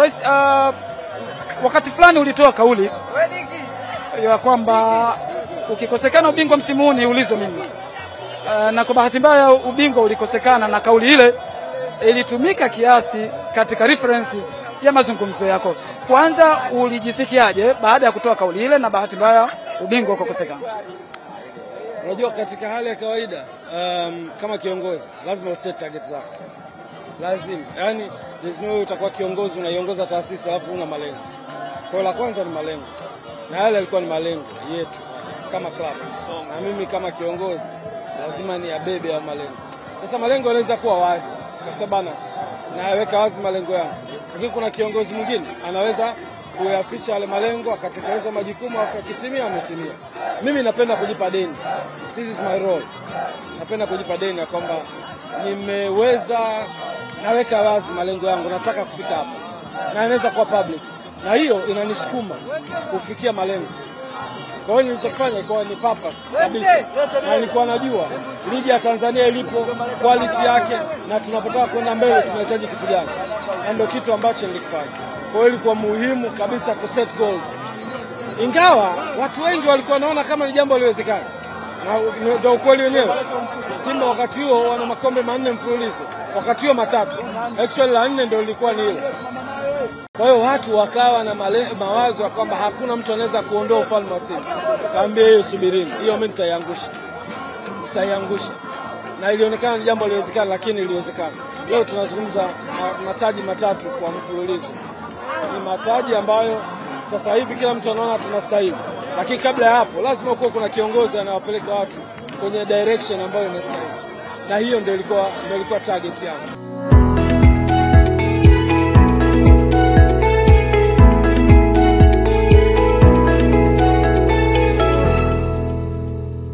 Rais, uh, wakati fulani ulitoa kauli ya kwamba ukikosekana ubingwa msimu huu niulizo mimi. Uh, na kwa bahati mbaya ubingwa ulikosekana, na kauli ile ilitumika kiasi katika reference ya mazungumzo yako. Kwanza ulijisikiaje baada ya kutoa kauli ile, na bahati mbaya ubingwa ukakosekana? Unajua, katika hali ya kawaida um, kama kiongozi lazima uset target zako, lazima yani, no way utakuwa kiongozi unaiongoza taasisi alafu una malengo. Kwa la kwanza ni malengo, na yale yalikuwa ni malengo yetu kama club, na mimi kama kiongozi lazima ni abebe ya malengo. Sasa malengo yanaweza kuwa wazi, kwa sababu nayaweka wazi malengo yangu, lakini kuna kiongozi mwingine anaweza kuyaficha yale malengo akatekeleza majukumu afu akitimia ametimia. Mimi napenda kujipa deni, this is my role. Napenda kujipa deni ya kwamba nimeweza, naweka wazi malengo yangu, nataka kufika hapa na inaweza kuwa public, na hiyo inanisukuma kufikia malengo. Kwa hiyo nilichofanya ilikuwa ni purpose kabisa, na nilikuwa najua ligi ya Tanzania ilipo, quality yake, na tunapotaka kwenda mbele tunahitaji kitu gani, na ndio kitu ambacho nilikifanya. Kwa hiyo ilikuwa muhimu kabisa ku set goals, ingawa watu wengi walikuwa naona kama ni jambo liwezekana, na ukweli wenyewe. Simba wakati huo wana makombe manne mfululizo, wakati huo matatu, actually la nne ndio lilikuwa ni hilo. Kwa hiyo watu wakawa na male, mawazo ya kwamba hakuna mtu anaweza kuondoa ufalme wa Simba. Kaambia hiyo subirini, hiyo mimi nitaiangusha, nitaiangusha, na ilionekana ni jambo liwezekana, lakini iliwezekana. Leo tunazungumza mataji matatu kwa mfululizo, ni mataji ambayo sasa hivi kila mtu anaona tunastahili, lakini kabla ya hapo lazima kuwa kuna kiongozi anawapeleka watu kwenye direction ambayo inastahili, na hiyo ndio ilikuwa ndio ilikuwa target yangu.